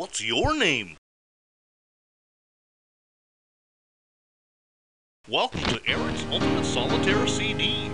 What's your name? Welcome to Eric's Ultimate Solitaire CD.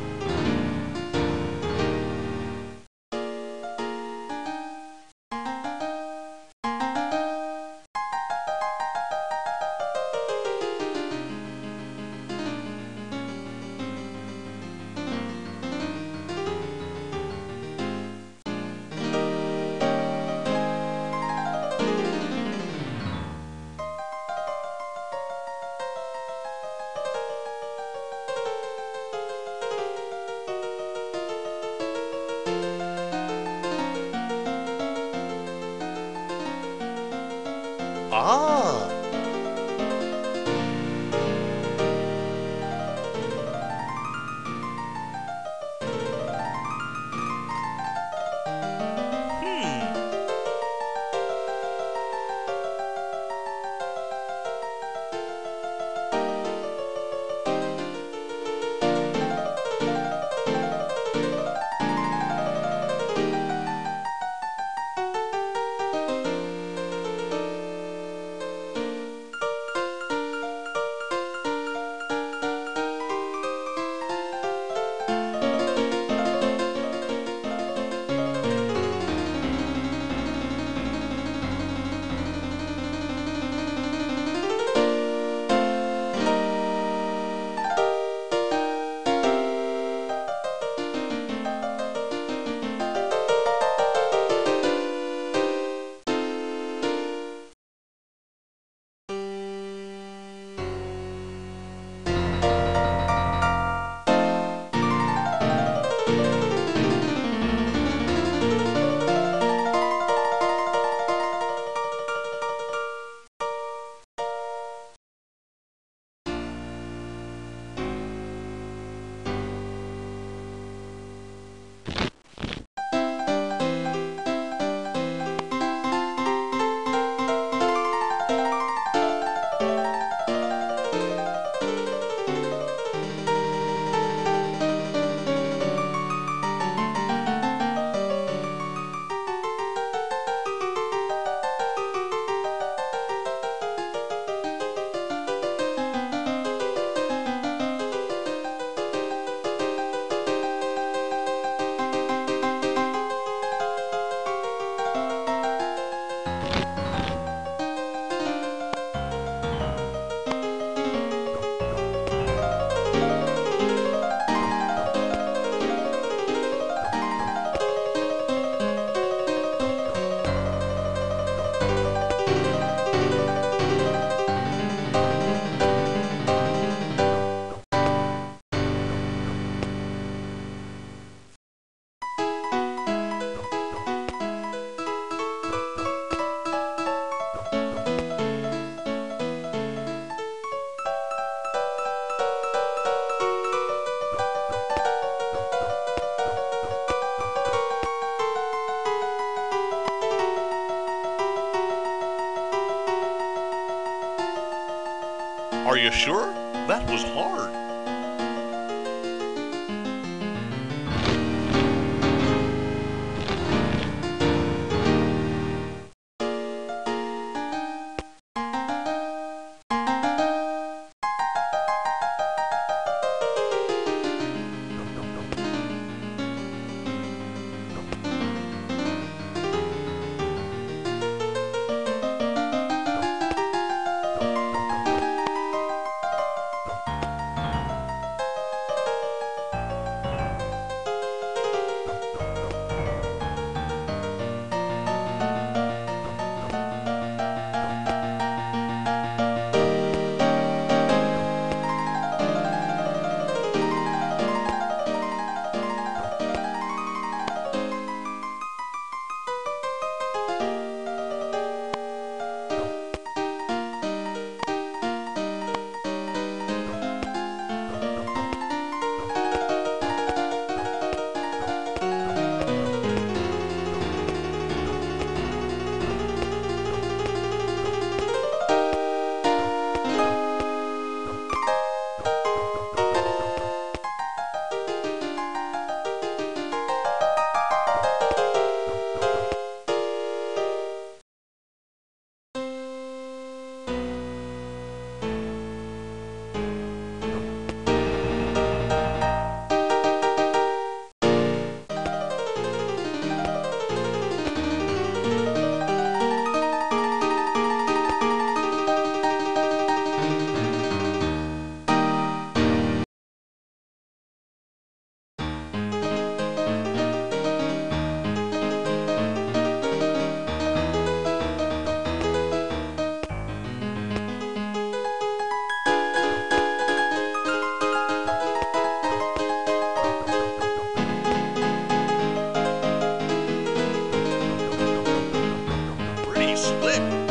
Pretty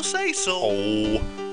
you say so. Oh.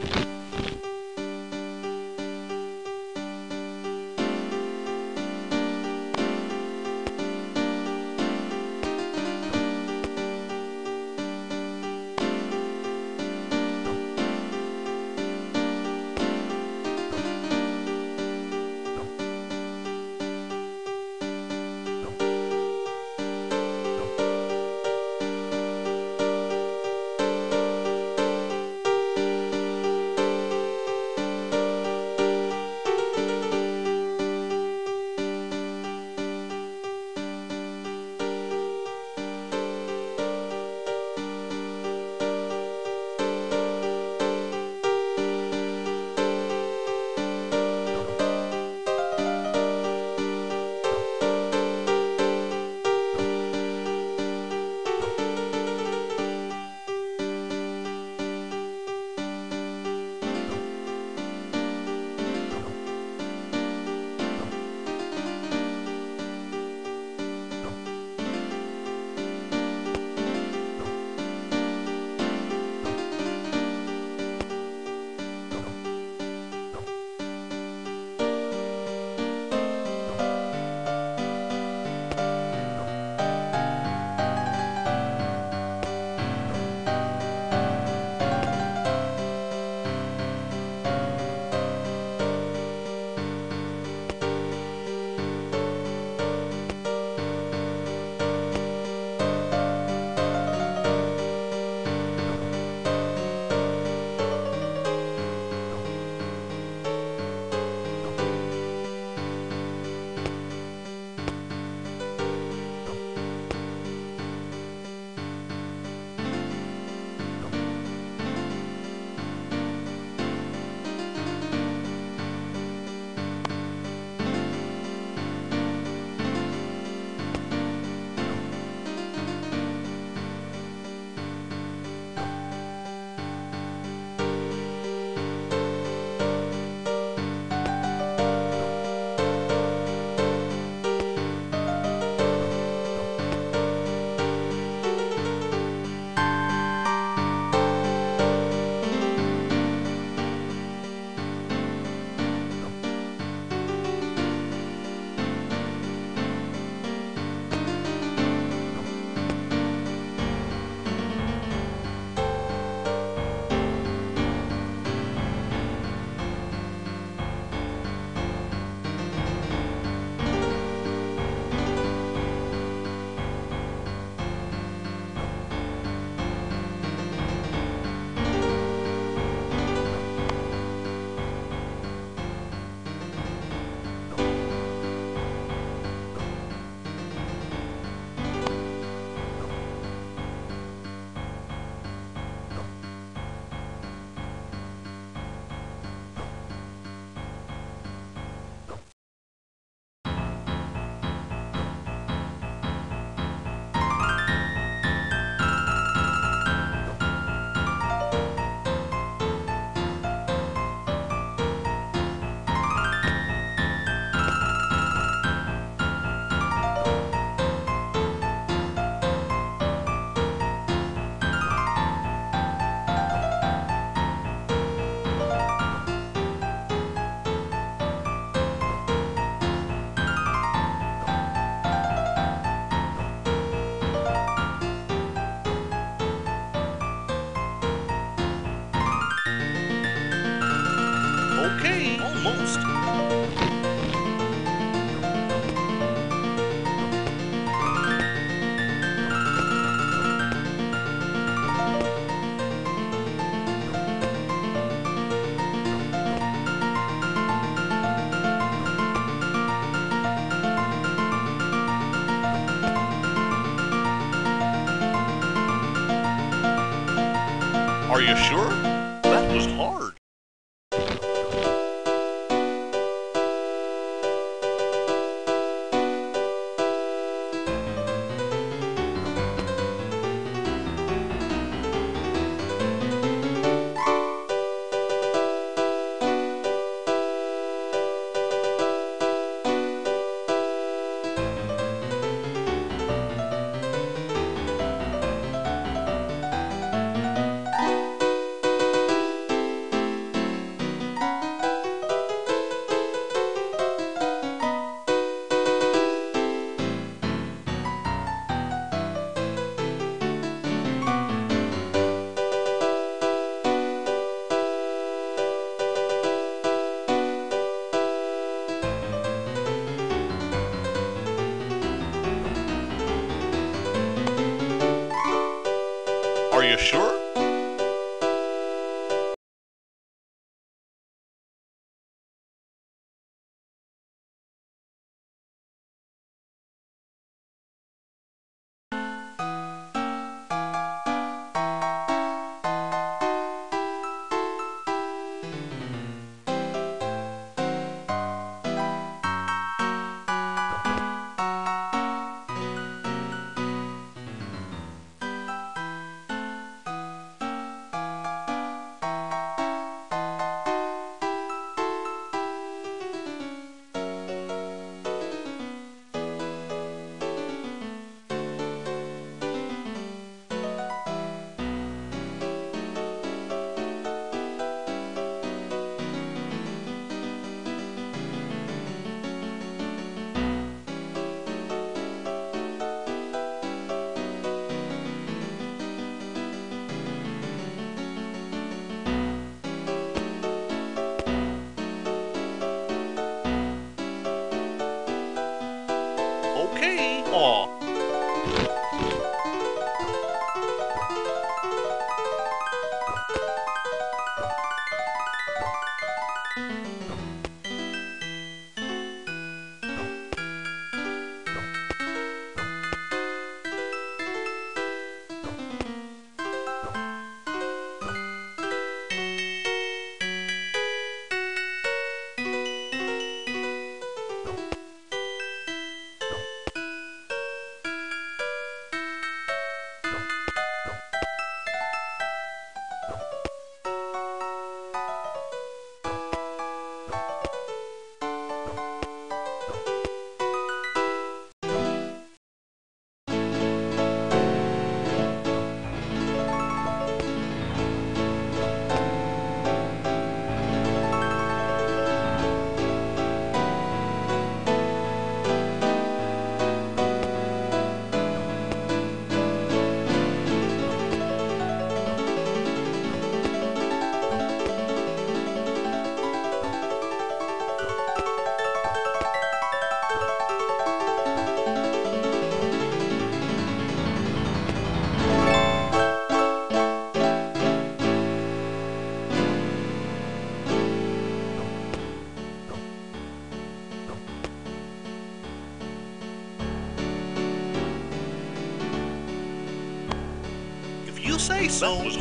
You sure?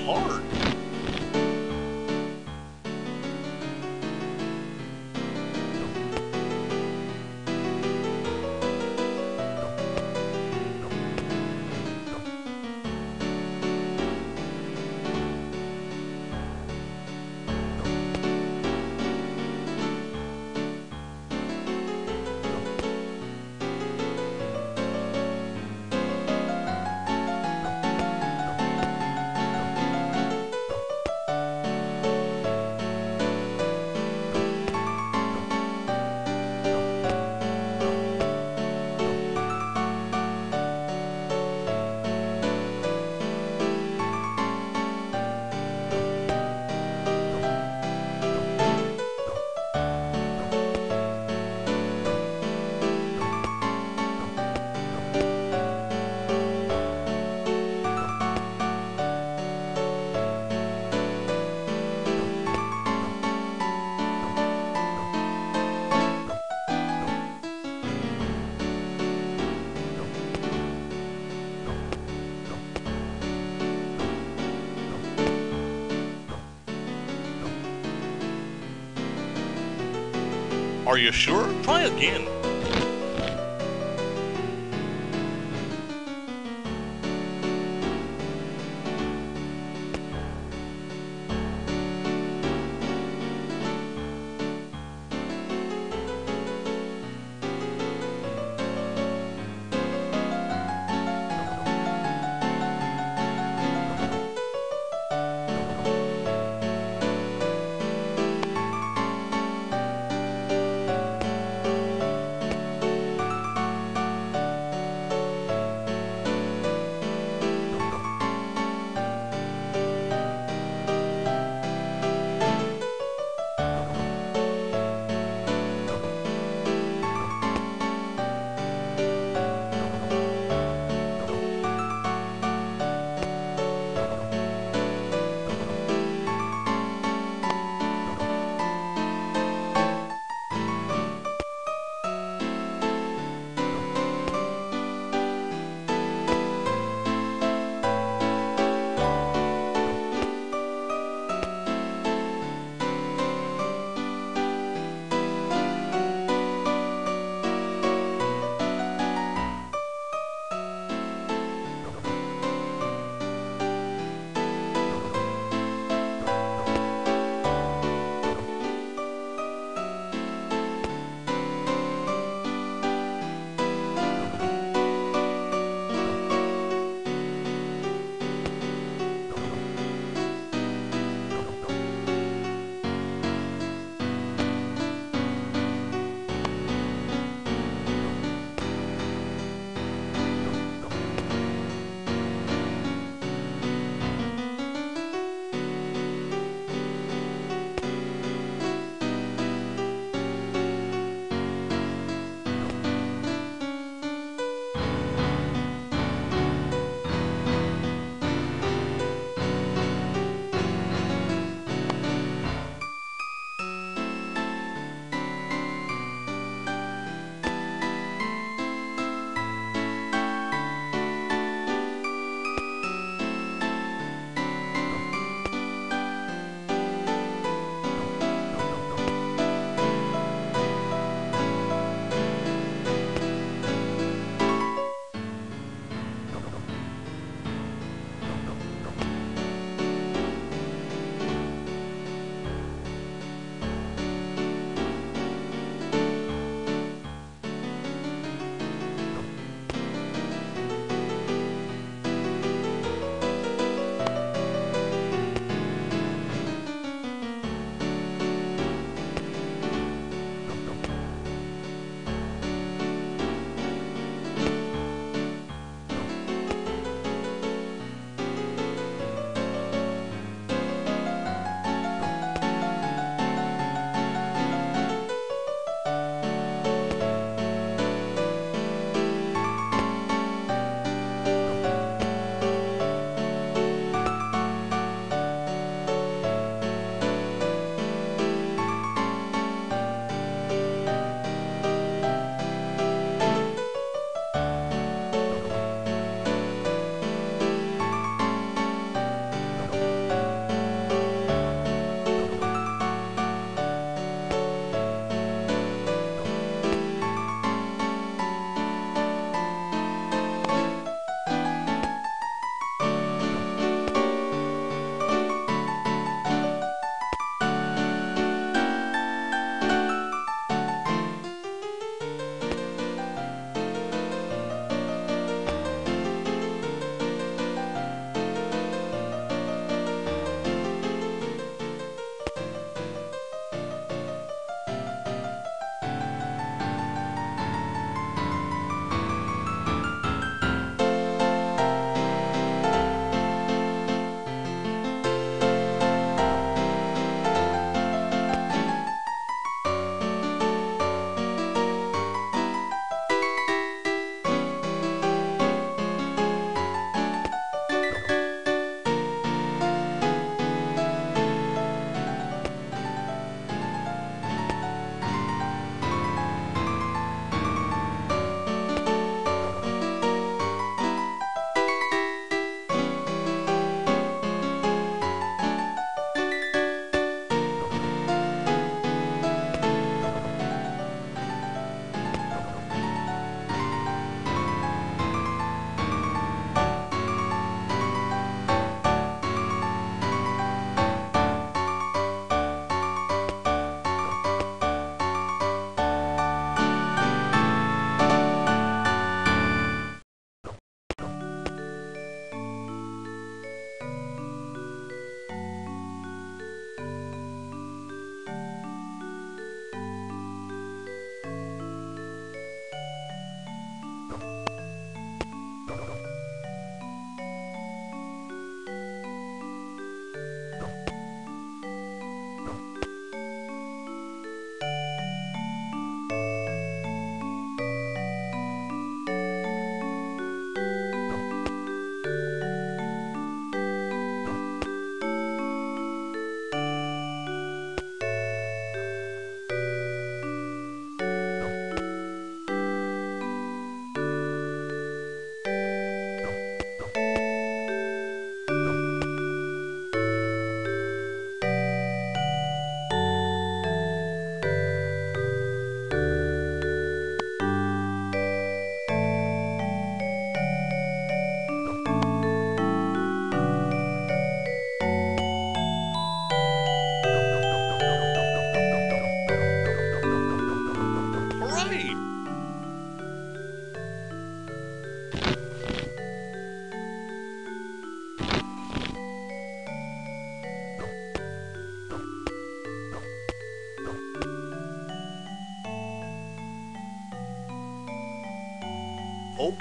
Hard. Are you sure? Try again.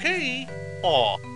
Okay. Aw.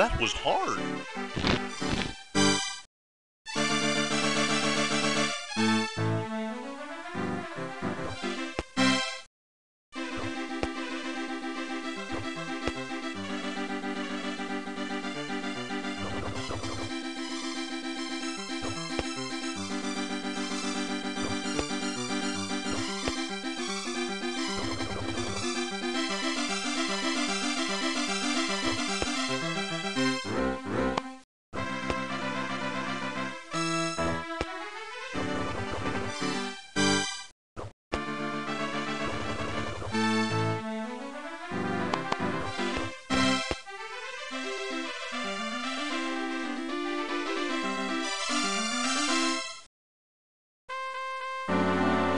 That was hard.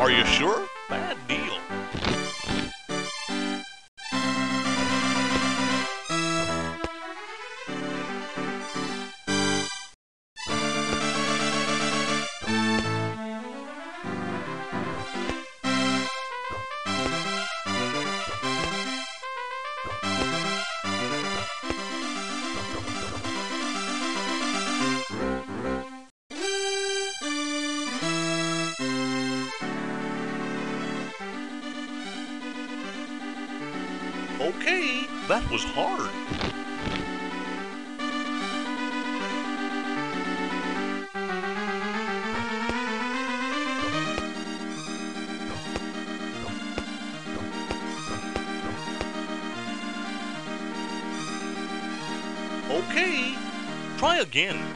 Are you sure? Bad again.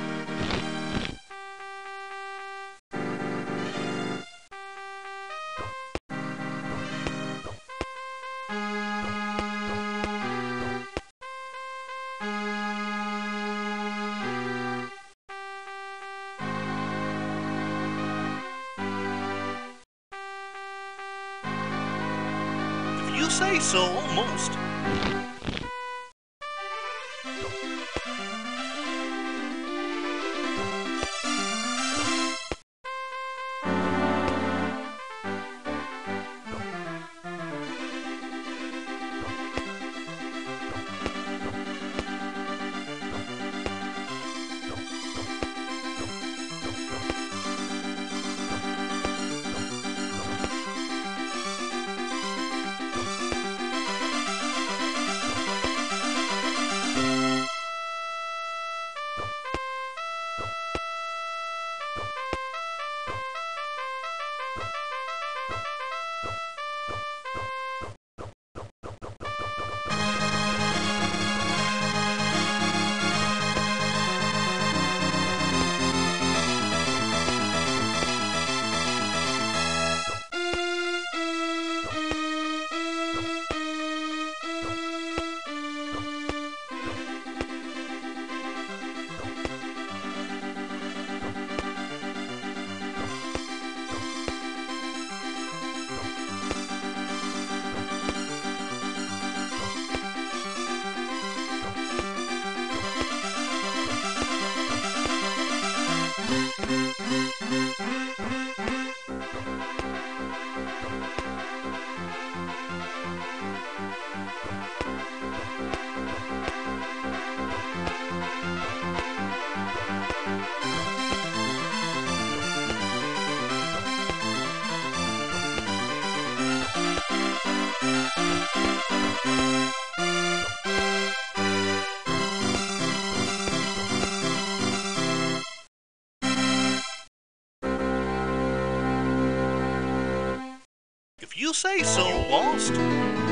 Say so, lost.